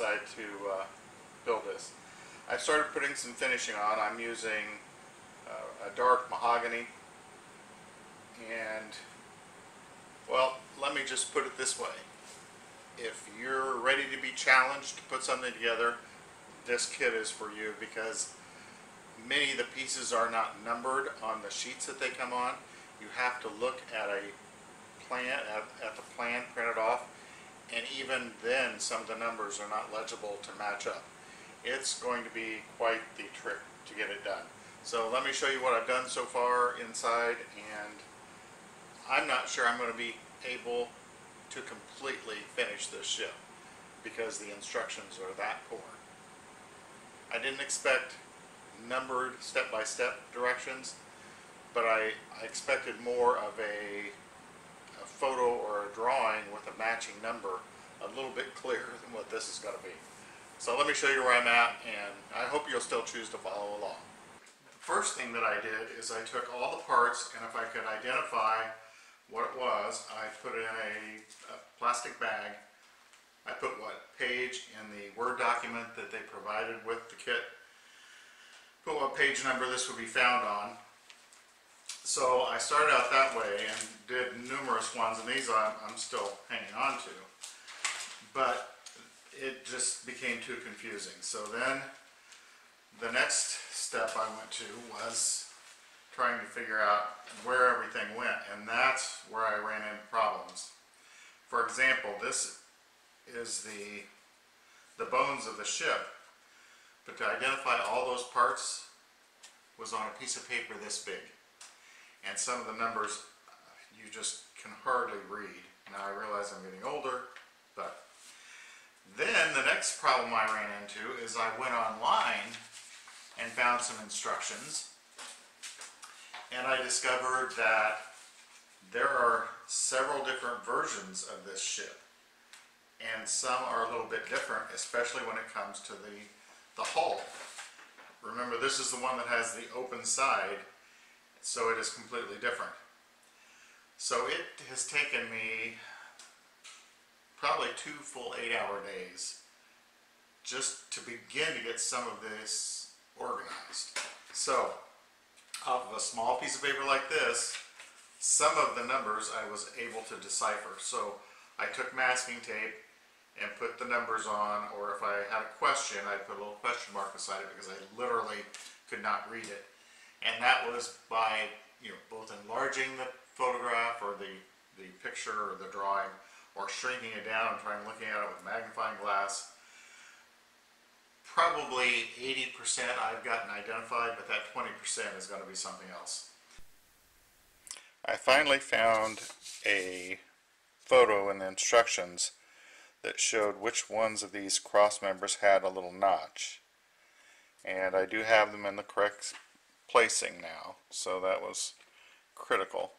decide to uh, build this. I've started putting some finishing on. I'm using uh, a dark mahogany and well, let me just put it this way. If you're ready to be challenged to put something together, this kit is for you because many of the pieces are not numbered on the sheets that they come on. You have to look at a plan, at, at the plan printed off, and even then some of the numbers are not legible to match up. It's going to be quite the trick to get it done. So let me show you what I've done so far inside and I'm not sure I'm going to be able to completely finish this ship because the instructions are that poor. I didn't expect numbered step-by-step directions, but I, I expected more of a photo or a drawing with a matching number a little bit clearer than what this is going to be. So let me show you where I'm at, and I hope you'll still choose to follow along. The first thing that I did is I took all the parts, and if I could identify what it was, I put it in a, a plastic bag. I put what page in the Word document that they provided with the kit. Put what page number this would be found on. So I started out that way and did numerous ones, and these I'm, I'm still hanging on to. But it just became too confusing. So then the next step I went to was trying to figure out where everything went, and that's where I ran into problems. For example, this is the the bones of the ship, but to identify all those parts was on a piece of paper this big, and some of the numbers you just can hardly read. Now I realize I'm getting older, but then the next problem I ran into is I went online and found some instructions and I discovered that there are several different versions of this ship and some are a little bit different especially when it comes to the the hull remember this is the one that has the open side so it is completely different so it has taken me probably two full eight hour days just to begin to get some of this organized so off of a small piece of paper like this, some of the numbers I was able to decipher. So I took masking tape and put the numbers on, or if I had a question, I'd put a little question mark beside it because I literally could not read it. And that was by, you know, both enlarging the photograph or the, the picture or the drawing, or shrinking it down and trying looking at it with magnifying glass probably 80% I've gotten identified, but that 20% is going to be something else. I finally found a photo in the instructions that showed which ones of these cross members had a little notch. And I do have them in the correct placing now, so that was critical.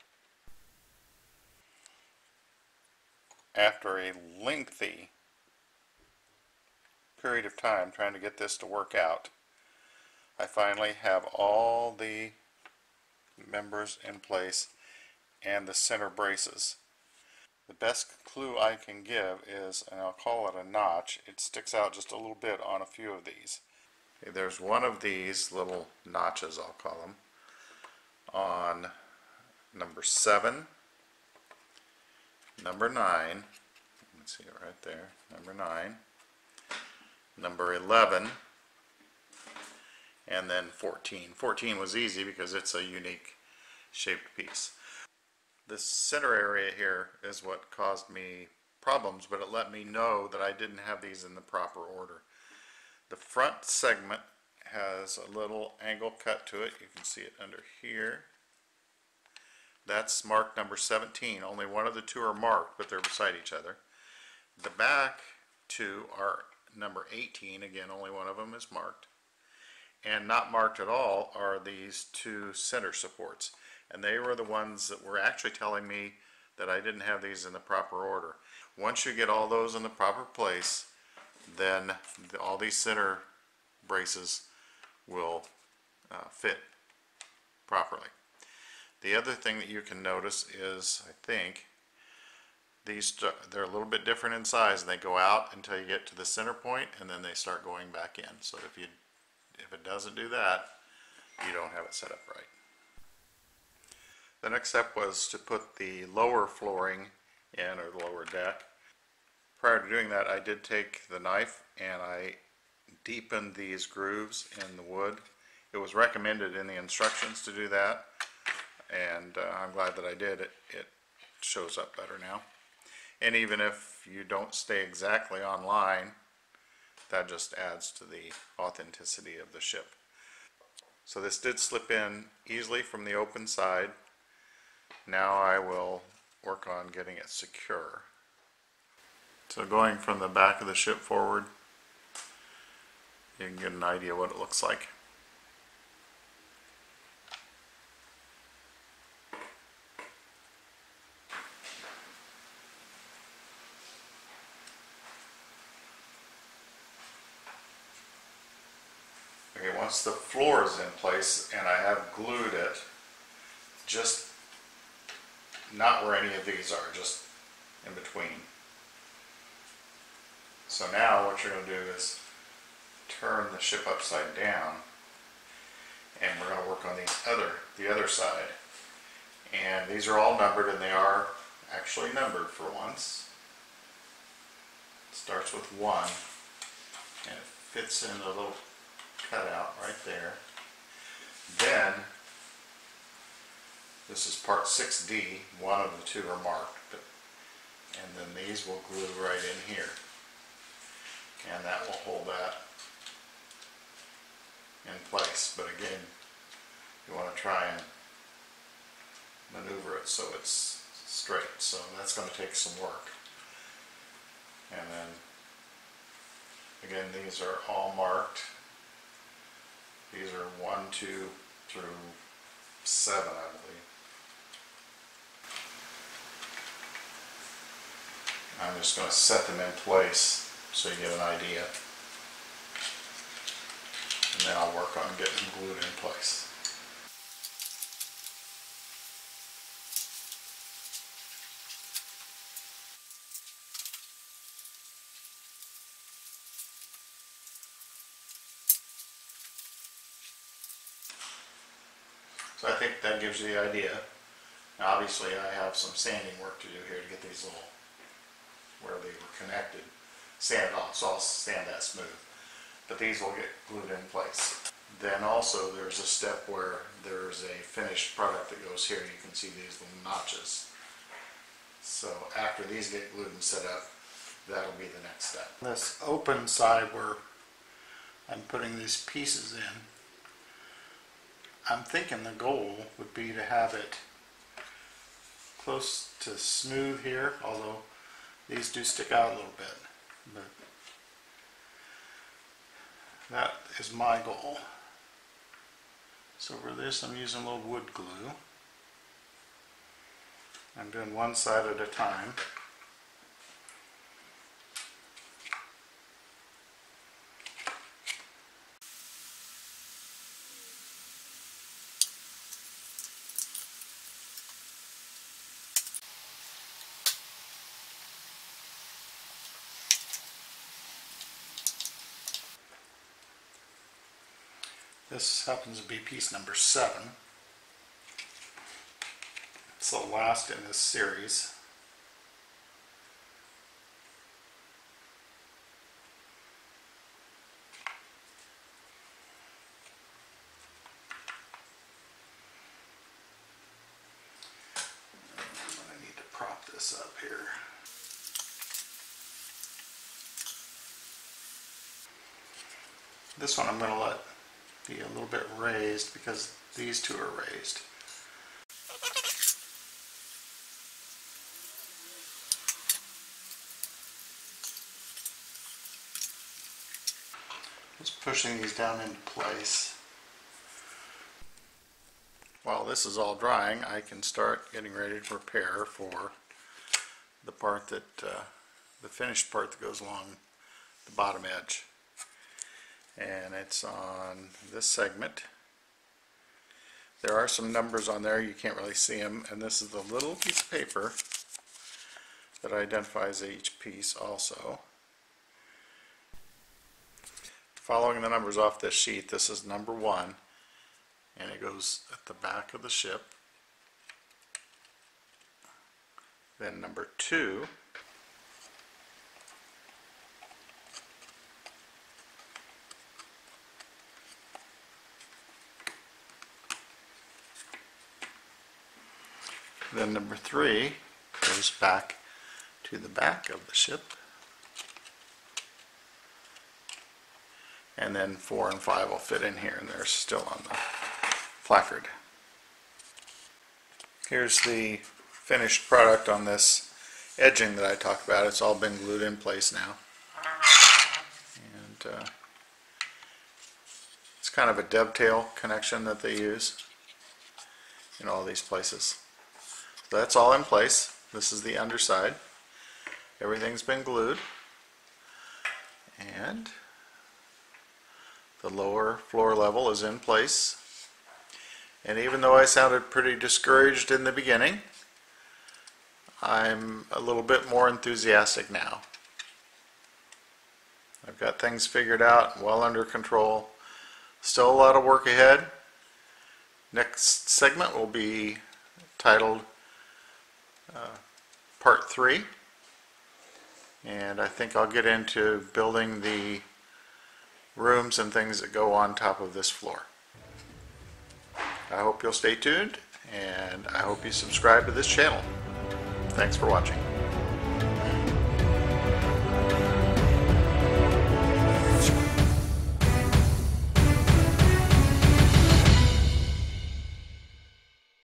After a lengthy period of time trying to get this to work out. I finally have all the members in place and the center braces. The best clue I can give is, and I'll call it a notch, it sticks out just a little bit on a few of these. There's one of these little notches, I'll call them, on number 7, number 9, let's see it right there, number 9, number 11, and then 14. 14 was easy because it's a unique shaped piece. The center area here is what caused me problems, but it let me know that I didn't have these in the proper order. The front segment has a little angle cut to it. You can see it under here. That's marked number 17. Only one of the two are marked, but they're beside each other. The back two are number 18, again only one of them is marked. And not marked at all are these two center supports. And they were the ones that were actually telling me that I didn't have these in the proper order. Once you get all those in the proper place, then the, all these center braces will uh, fit properly. The other thing that you can notice is, I think, these, they're a little bit different in size, and they go out until you get to the center point, and then they start going back in. So if you, if it doesn't do that, you don't have it set up right. The next step was to put the lower flooring in, or the lower deck. Prior to doing that, I did take the knife and I deepened these grooves in the wood. It was recommended in the instructions to do that, and uh, I'm glad that I did. It, it shows up better now. And even if you don't stay exactly on line, that just adds to the authenticity of the ship. So this did slip in easily from the open side. Now I will work on getting it secure. So going from the back of the ship forward, you can get an idea what it looks like. Okay, once the floor is in place and I have glued it, just not where any of these are, just in between. So now what you're going to do is turn the ship upside down and we're going to work on the other, the other side. And these are all numbered and they are actually numbered for once. Starts with one and it fits in a little cutout right there. Then, this is part 6D, one of the two are marked, but, and then these will glue right in here. And that will hold that in place, but again, you want to try and maneuver it so it's straight, so that's going to take some work. And then, again, these are all marked. These are one, two through seven, I believe. I'm just going to set them in place so you get an idea. And then I'll work on getting glued in place. So I think that gives you the idea. Now, obviously, I have some sanding work to do here to get these little, where they were connected, sanded off, so I'll sand that smooth. But these will get glued in place. Then also, there's a step where there's a finished product that goes here. You can see these little notches. So after these get glued and set up, that'll be the next step. This open side where I'm putting these pieces in, I'm thinking the goal would be to have it close to smooth here, although these do stick out a little bit. But that is my goal. So for this, I'm using a little wood glue. I'm doing one side at a time. This happens to be piece number seven. It's the last in this series. I need to prop this up here. This one I'm going to let be a little bit raised because these two are raised. Just pushing these down into place. While this is all drying, I can start getting ready to prepare for the part that, uh, the finished part that goes along the bottom edge and it's on this segment. There are some numbers on there, you can't really see them, and this is the little piece of paper that identifies each piece also. Following the numbers off this sheet, this is number one, and it goes at the back of the ship. Then number two. Then number three goes back to the back of the ship. And then four and five will fit in here and they're still on the placard. Here's the finished product on this edging that I talked about. It's all been glued in place now. And uh, it's kind of a dovetail connection that they use in all these places. That's all in place. This is the underside. Everything's been glued. And the lower floor level is in place. And even though I sounded pretty discouraged in the beginning, I'm a little bit more enthusiastic now. I've got things figured out, well under control. Still a lot of work ahead. Next segment will be titled Part 3. And I think I'll get into building the rooms and things that go on top of this floor. I hope you'll stay tuned and I hope you subscribe to this channel. Thanks for watching.